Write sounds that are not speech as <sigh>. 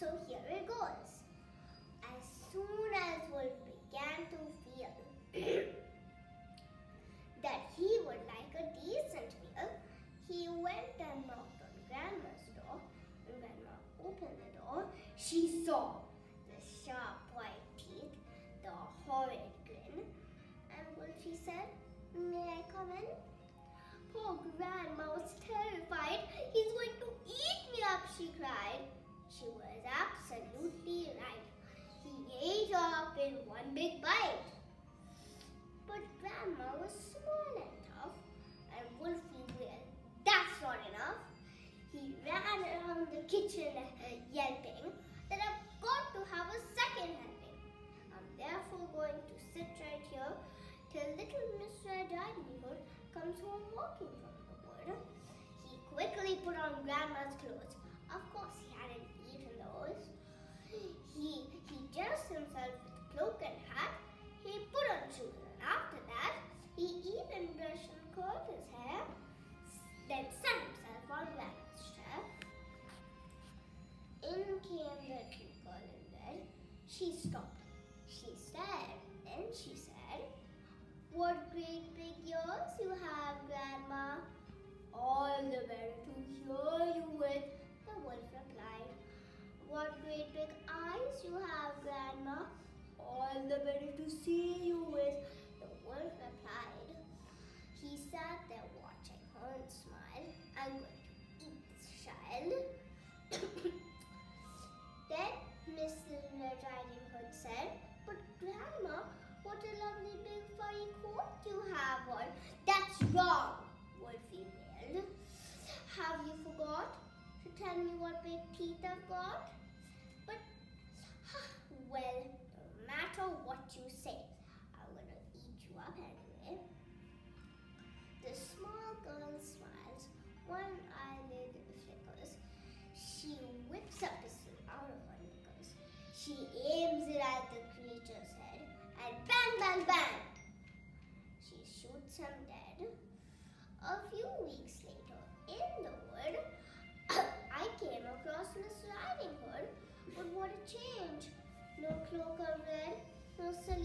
So here it goes. As soon as Wolf began to feel <clears throat> that he would like a decent meal, he went and knocked on Grandma's door. When Grandma opened the door, she saw the sharp white teeth, the horrid grin, and Wolfie said, May I come in? Poor Grandma was small and tough, and Wolfie well, that's not enough. He ran around the kitchen uh, yelping that I've got to have a second helping. I'm therefore going to sit right here till little Mr. Red comes home walking from the wood. He quickly put on Grandma's clothes. Of course, She stopped. She stared. Then she said, What great big ears you have, Grandma. All the better to hear you with, the wolf replied. What great big eyes you have, Grandma. All the better to see you with, the wolf replied. That's wrong, Wolfie wailed. Have you forgot to tell me what big teeth I've got? But, <sighs> well, no matter what you say, I'm gonna eat you up anyway. The small girl smiles, one eyelid flickers. She whips up a pistol out of her knickers. She aims it at the creature's head and bang, bang, bang! She shoots him dead. A few weeks later, in the wood, <coughs> I came across Miss Riding Hood, but what a change! No cloak of red, no silly